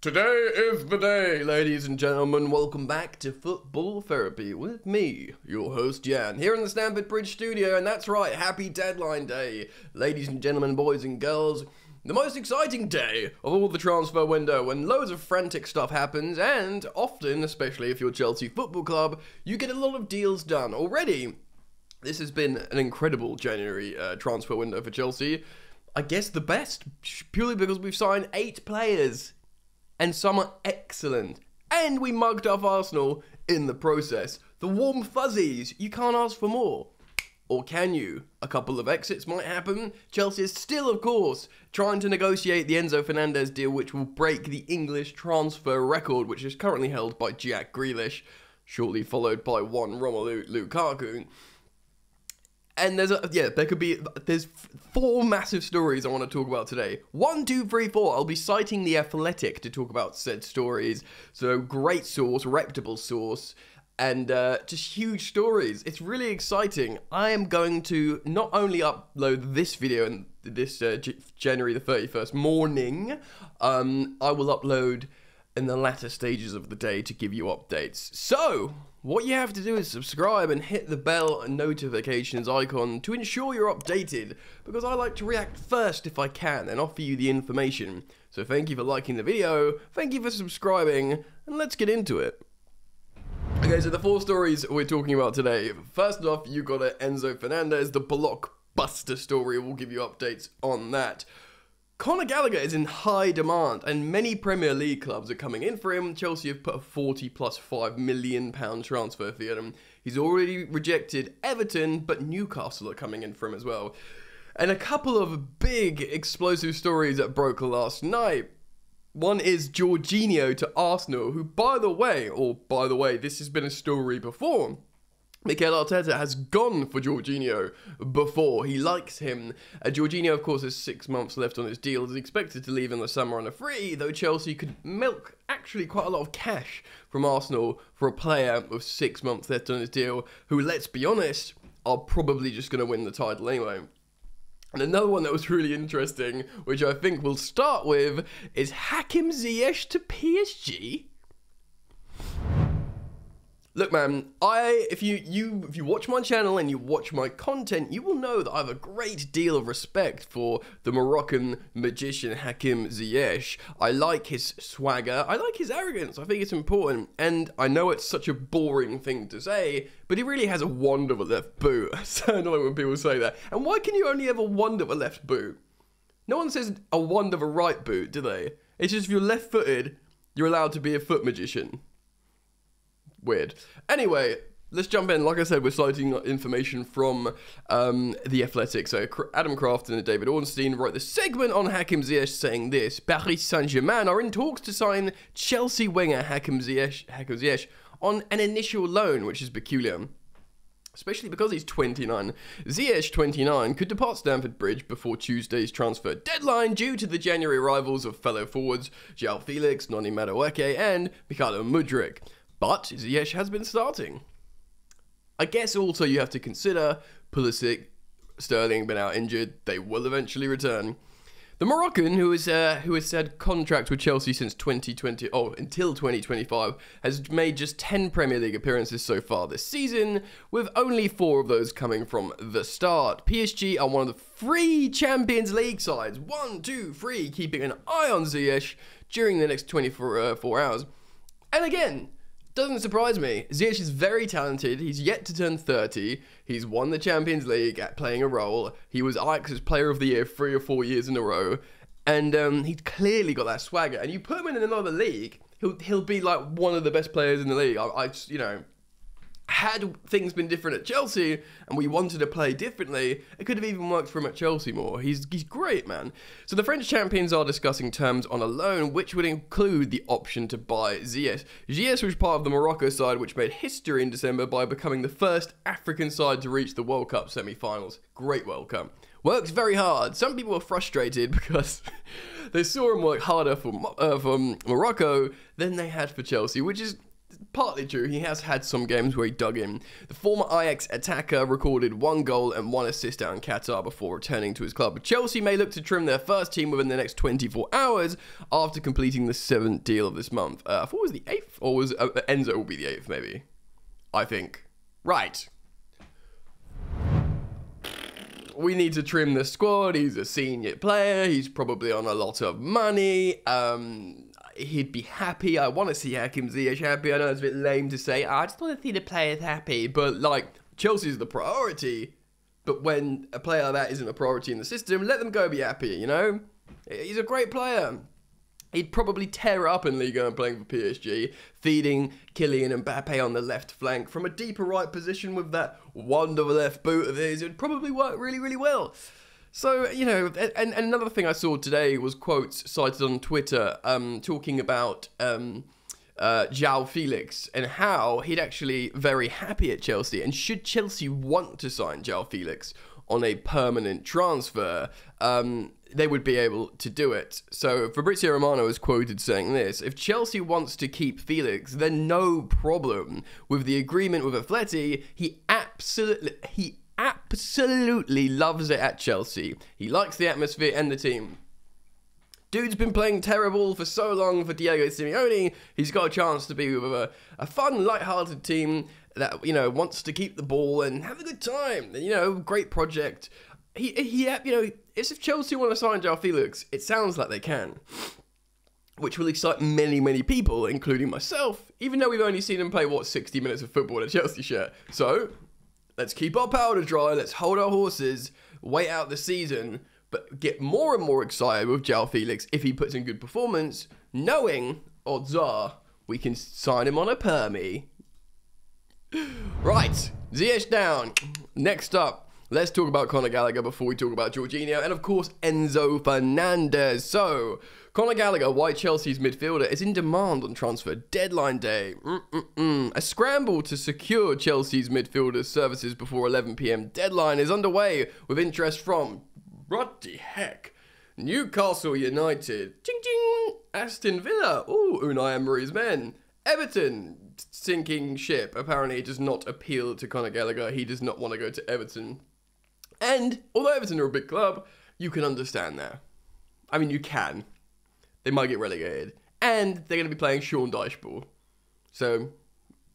Today is the day, ladies and gentlemen. Welcome back to Football Therapy with me, your host Jan, here in the Stamford Bridge studio. And that's right, happy deadline day, ladies and gentlemen, boys and girls. The most exciting day of all the transfer window when loads of frantic stuff happens, and often, especially if you're Chelsea Football Club, you get a lot of deals done. Already, this has been an incredible January uh, transfer window for Chelsea. I guess the best, purely because we've signed eight players and some are excellent. And we mugged off Arsenal in the process. The warm fuzzies, you can't ask for more. Or can you? A couple of exits might happen. Chelsea is still, of course, trying to negotiate the Enzo Fernandez deal, which will break the English transfer record, which is currently held by Jack Grealish, shortly followed by one Romelu Lukaku and there's a yeah there could be there's four massive stories i want to talk about today. One two three four i'll be citing the athletic to talk about said stories. So great source reputable source and uh, just huge stories. It's really exciting. I am going to not only upload this video in this uh, january the 31st morning um, i will upload in the latter stages of the day to give you updates. So what you have to do is subscribe and hit the bell and notifications icon to ensure you're updated, because I like to react first if I can and offer you the information. So thank you for liking the video, thank you for subscribing, and let's get into it. Okay, so the four stories we're talking about today. First off, you got Enzo Fernandez, the blockbuster story. We'll give you updates on that. Conor Gallagher is in high demand, and many Premier League clubs are coming in for him. Chelsea have put a 40 plus 5 million pound transfer fee on him. He's already rejected Everton, but Newcastle are coming in for him as well. And a couple of big explosive stories that broke last night. One is Jorginho to Arsenal, who, by the way, or by the way, this has been a story before. Mikel Arteta has gone for Jorginho before. He likes him. Uh, Jorginho, of course, has six months left on his deal. Is expected to leave in the summer on a free, though Chelsea could milk actually quite a lot of cash from Arsenal for a player with six months left on his deal, who, let's be honest, are probably just going to win the title anyway. And another one that was really interesting, which I think we'll start with, is Hakim Ziyech to PSG. Look, man, I if you you if you watch my channel and you watch my content, you will know that I have a great deal of respect for the Moroccan magician Hakim Ziyech. I like his swagger, I like his arrogance. I think it's important, and I know it's such a boring thing to say, but he really has a wonderful left boot. so annoying when people say that. And why can you only have a wonderful left boot? No one says a wonderful right boot, do they? It's just if you're left-footed, you're allowed to be a foot magician weird. Anyway, let's jump in. Like I said, we're citing information from um, The Athletic. So Adam Crafton and David Ornstein wrote the segment on Hakim Ziyech saying this. Paris Saint-Germain are in talks to sign Chelsea winger Hakim Ziyech, Hakim Ziyech on an initial loan, which is peculiar. Especially because he's 29. Ziyech, 29, could depart Stamford Bridge before Tuesday's transfer deadline due to the January arrivals of fellow forwards Joao Felix, Noni Madueke, and Mykhailo Mudryk. But Ziyech has been starting. I guess also you have to consider Pulisic, Sterling been out injured. They will eventually return. The Moroccan, who is uh, who has had contract with Chelsea since 2020, oh, until 2025, has made just 10 Premier League appearances so far this season, with only four of those coming from the start. PSG are one of the three Champions League sides, one, two, three, keeping an eye on Ziyech during the next 24 uh, four hours. And again, doesn't surprise me. Ziyech is very talented. He's yet to turn 30. He's won the Champions League at playing a role. He was Ajax's Player of the Year three or four years in a row. And um, he's clearly got that swagger. And you put him in another league, he'll he'll be like one of the best players in the league. I, I you know, had things been different at Chelsea and we wanted to play differently, it could have even worked for him at Chelsea more. He's, he's great, man. So the French champions are discussing terms on a loan, which would include the option to buy Ziyech. Ziyech was part of the Morocco side, which made history in December by becoming the first African side to reach the World Cup semi-finals. Great World Cup. Works very hard. Some people were frustrated because they saw him work harder for, uh, for Morocco than they had for Chelsea, which is partly true. He has had some games where he dug in. The former Ajax attacker recorded one goal and one assist in Qatar before returning to his club. But Chelsea may look to trim their first team within the next 24 hours after completing the seventh deal of this month. Uh, I thought it was the eighth, or was uh, Enzo will be the eighth, maybe. I think. Right we need to trim the squad. He's a senior player. He's probably on a lot of money. Um, he'd be happy. I want to see Hakim Ziyech happy. I know it's a bit lame to say. I just want to see the players happy. But, like, Chelsea's the priority. But when a player like that isn't a priority in the system, let them go be happy, you know? He's a great player. He'd probably tear up in Liga and playing for PSG, feeding Kylian Mbappe on the left flank from a deeper right position with that wonderful left boot of his. It would probably work really, really well. So, you know, and, and another thing I saw today was quotes cited on Twitter um, talking about um, uh, Felix and how he'd actually very happy at Chelsea. And should Chelsea want to sign João Felix on a permanent transfer, um, they would be able to do it. So Fabrizio Romano is quoted saying this If Chelsea wants to keep Felix, then no problem. With the agreement with Atleti, he absolutely he absolutely loves it at Chelsea. He likes the atmosphere and the team. Dude's been playing terrible for so long for Diego Simeone. He's got a chance to be with a, a fun, light-hearted team that you know wants to keep the ball and have a good time. You know, great project. He he, you know, if Chelsea want to sign João Felix, it sounds like they can. Which will excite many, many people, including myself, even though we've only seen him play, what, 60 minutes of football in a Chelsea shirt. So, let's keep our powder dry, let's hold our horses, wait out the season, but get more and more excited with João Felix if he puts in good performance, knowing, odds are, we can sign him on a permie Right, Ziyech down. Next up, let's talk about Conor Gallagher before we talk about Jorginho and, of course, Enzo Fernandez. So, Conor Gallagher, White Chelsea's midfielder, is in demand on transfer deadline day. Mm-mm-mm. A scramble to secure Chelsea's midfielder's services before 11 pm deadline is underway with interest from, what the heck, Newcastle United, ching ching, Aston Villa, ooh, Unai Emery's men, Everton, sinking ship apparently it does not appeal to Conor Gallagher. He does not want to go to Everton. And although Everton are a big club, you can understand that. I mean, you can. They might get relegated. And they're going to be playing Sean Dyche ball. So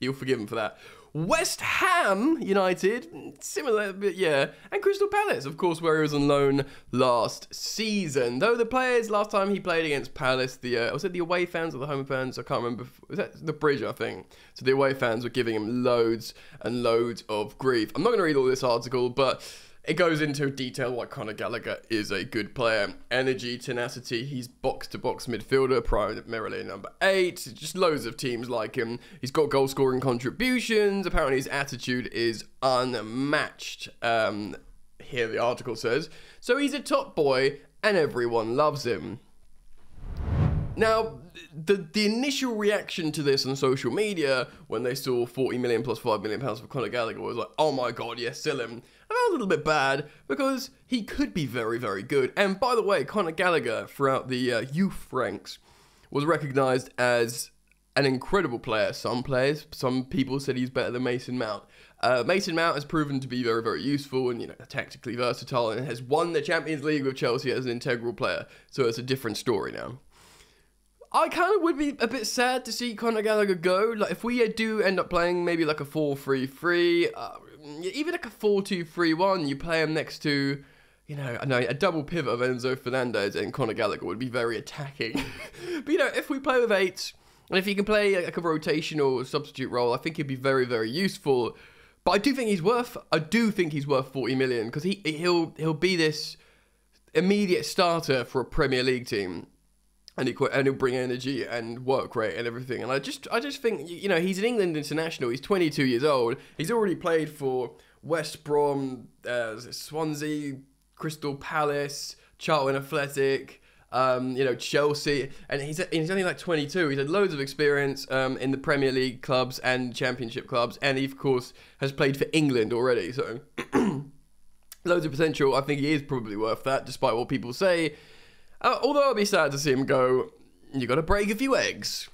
you'll forgive them for that. West Ham United, similar, but yeah, and Crystal Palace, of course, where he was on loan last season. Though the players last time he played against Palace, the uh, was it the away fans or the home fans? I can't remember. Was that the bridge? I think. So the away fans were giving him loads and loads of grief. I'm not going to read all this article, but it goes into detail why Conor Gallagher is a good player. Energy, tenacity, he's box to box midfielder, primarily number eight. Just loads of teams like him. He's got goal scoring contributions. Apparently, his attitude is unmatched. Um, here the article says. So he's a top boy and everyone loves him. Now, the the initial reaction to this on social media when they saw 40 million plus 5 million pounds for Conor Gallagher was like, oh my god, yes, sell him. I felt a little bit bad because he could be very, very good. And by the way, Conor Gallagher throughout the uh, youth ranks was recognised as an incredible player. Some players, some people said he's better than Mason Mount. Uh, Mason Mount has proven to be very, very useful and you know tactically versatile, and has won the Champions League with Chelsea as an integral player. So it's a different story now. I kind of would be a bit sad to see Conor Gallagher go. Like, if we do end up playing maybe like a 4 3 3, uh, even like a 4 2 3 1, you play him next to, you know, I know a double pivot of Enzo Fernandez and Conor Gallagher would be very attacking. but, you know, if we play with eight, and if he can play like a rotational substitute role, I think he'd be very, very useful. But I do think he's worth, I do think he's worth 40 million because he, he'll, he'll be this immediate starter for a Premier League team and he and he'll bring energy and work rate and everything. And I just I just think you know he's an England international. He's 22 years old. He's already played for West Brom, uh, Swansea, Crystal Palace, Charlton Athletic. Um, you know Chelsea, and he's he's only like 22. He's had loads of experience um, in the Premier League clubs and Championship clubs, and he of course has played for England already. So loads of potential. I think he is probably worth that, despite what people say. Uh, although I'll be sad to see him go, you gotta break a few eggs.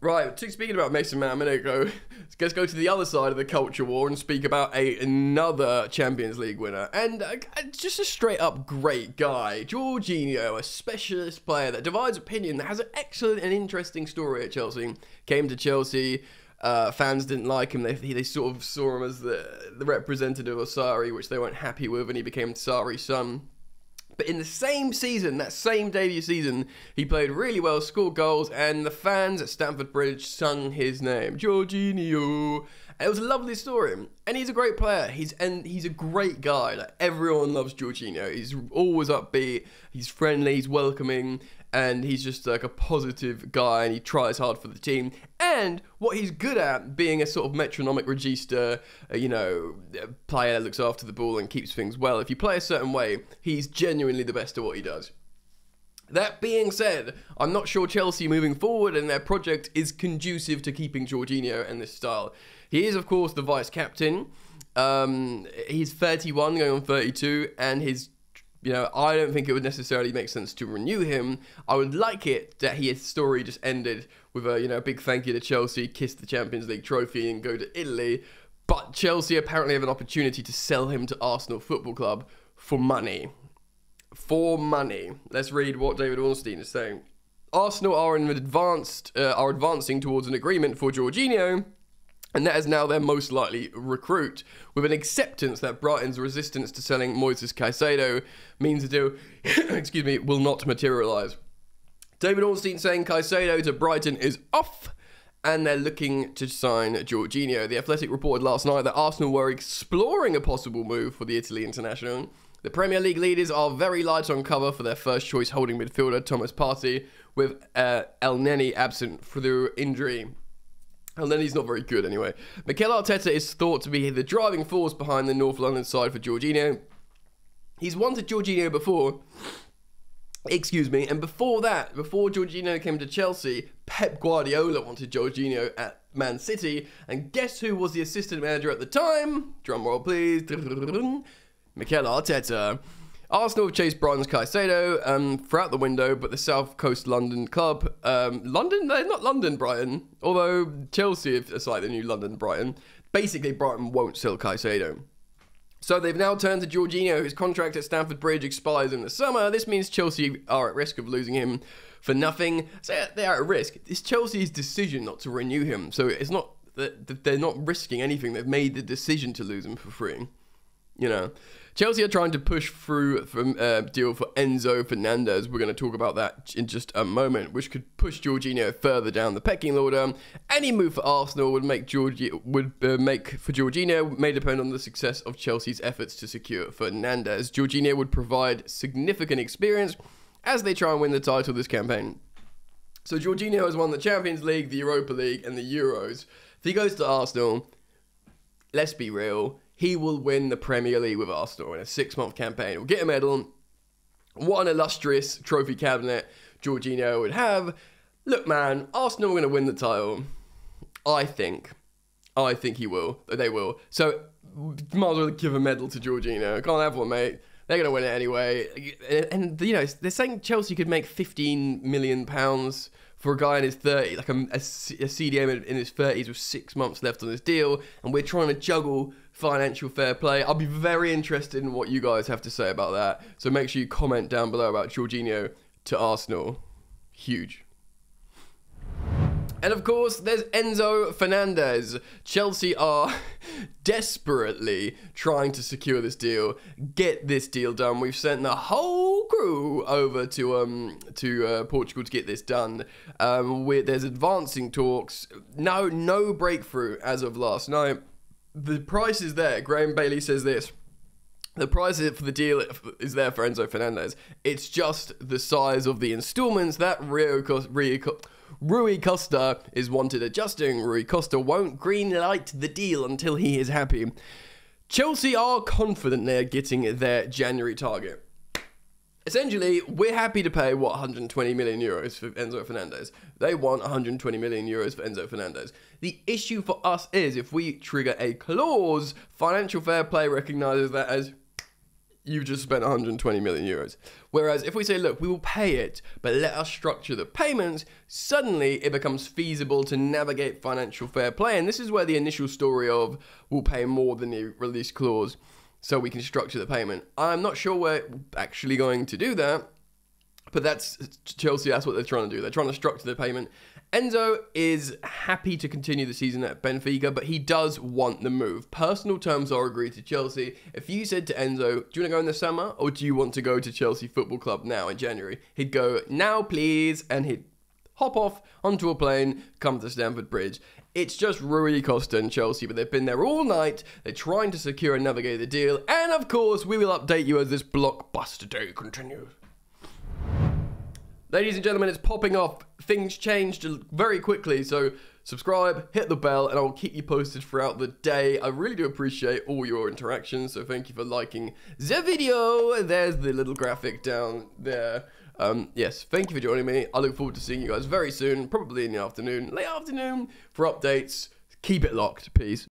Right, speaking about Mason Mount a minute ago, let's go to the other side of the culture war and speak about a, another Champions League winner. And uh, just a straight up great guy, Jorginho, a specialist player that divides opinion, that has an excellent and interesting story at Chelsea. Came to Chelsea, uh, fans didn't like him. They, they sort of saw him as the, the representative of Sarri, which they weren't happy with, and he became Sarri's son. But in the same season, that same debut season, he played really well, scored goals, and the fans at Stamford Bridge sung his name, Jorginho. It was a lovely story, and he's a great player. He's and he's a great guy. Like everyone loves Jorginho. He's always upbeat. He's friendly. He's welcoming, and he's just like a positive guy and he tries hard for the team. And what he's good at, being a sort of metronomic regista, uh, you know, player that looks after the ball and keeps things well. If you play a certain way, he's genuinely the best at what he does. That being said, I'm not sure Chelsea moving forward and their project is conducive to keeping Jorginho and this style. He is, of course, the vice captain. Um, he's 31 going on 32, and his you know, I don't think it would necessarily make sense to renew him. I would like it that his story just ended with a, you know, big thank you to Chelsea, kiss the Champions League trophy, and go to Italy. But Chelsea apparently have an opportunity to sell him to Arsenal Football Club for money. For money. Let's read what David Ornstein is saying. Arsenal are in advanced uh, are advancing towards an agreement for Jorginho and that is now their most likely recruit, with an acceptance that Brighton's resistance to selling Moises Caicedo means the deal, excuse me, will not materialise. David Ornstein saying Caicedo to Brighton is off, and they're looking to sign Jorginho. The Athletic reported last night that Arsenal were exploring a possible move for the Italy international. The Premier League leaders are very light on cover for their first choice holding midfielder Thomas Partey, with uh, Elneny absent through injury. And then he's not very good anyway. Mikel Arteta is thought to be the driving force behind the North London side for Jorginho. He's wanted Jorginho before. Excuse me. And before that, before Jorginho came to Chelsea, Pep Guardiola wanted Jorginho at Man City. And guess who was the assistant manager at the time? Drum roll, please. Mikel Arteta. Arsenal have chased Brighton's Caicedo um, throughout the window, but the South Coast London club, um, London, they're not London Brighton, although Chelsea like the new London Brighton. Basically, Brighton won't sell Caicedo. So they've now turned to Jorginho, whose contract at Stamford Bridge expires in the summer. This means Chelsea are at risk of losing him for nothing. So they are at risk. It's Chelsea's decision not to renew him. So it's not that they're not risking anything. They've made the decision to lose him for free. You know. Chelsea are trying to push through from uh, deal for Enzo Fernandez. We're going to talk about that in just a moment, which could push Jorginho further down the pecking order. Any move for Arsenal would make Georgi- would uh, make for Jorginho may depend on the success of Chelsea's efforts to secure Fernandez. Jorginho would provide significant experience as they try and win the title this campaign. So Jorginho has won the Champions League, the Europa League, and the Euros. If he goes to Arsenal, let's be real, he will win the Premier League with Arsenal in a six month campaign. He'll get a medal. What an illustrious trophy cabinet Jorginho would have. Look, man, Arsenal are going to win the title. I think. I think he will. They will. So, might as well give a medal to Jorginho. Can't have one, mate. They're going to win it anyway. And, and, you know, they're saying Chelsea could make 15 million pounds for a guy in his 30s, like a, a, a CDM in his 30s with six months left on his deal, and we're trying to juggle financial fair play. I'll be very interested in what you guys have to say about that. So make sure you comment down below about Jorginho to Arsenal. Huge. And of course, there's Enzo Fernandez. Chelsea are desperately trying to secure this deal, get this deal done. We've sent the whole crew over to um to uh, Portugal to get this done. Um, there's advancing talks. No, no breakthrough as of last night. The price is there. Graeme Bailey says this. The price for the deal is there for Enzo Fernandez. It's just the size of the installments that Rio, Rio, Rui Costa is wanted adjusting. Rui Costa won't greenlight the deal until he is happy. Chelsea are confident they're getting their January target. Essentially, we're happy to pay what 120 million euros for Enzo Fernandez. They want 120 million euros for Enzo Fernandez. The issue for us is if we trigger a clause, financial fair play recognizes that as you've just spent 120 million euros. Whereas if we say, look, we will pay it, but let us structure the payments, suddenly it becomes feasible to navigate financial fair play. And this is where the initial story of we'll pay more than the release clause so we can structure the payment. I'm not sure we're actually going to do that, but that's Chelsea, that's what they're trying to do. They're trying to structure the payment. Enzo is happy to continue the season at Benfica, but he does want the move. Personal terms are agreed to Chelsea. If you said to Enzo, Do you want to go in the summer or do you want to go to Chelsea Football Club now in January? He'd go, Now, please. And he'd hop off onto a plane, come to Stamford Bridge. It's just Rui Costa and Chelsea, but they've been there all night. They're trying to secure and navigate the deal. And of course, we will update you as this blockbuster day continues. Ladies and gentlemen, it's popping off. Things changed very quickly, so subscribe, hit the bell, and I'll keep you posted throughout the day. I really do appreciate all your interactions, so thank you for liking the video. There's the little graphic down there. Um, yes, thank you for joining me. I look forward to seeing you guys very soon, probably in the afternoon, late afternoon, for updates. Keep it locked. Peace.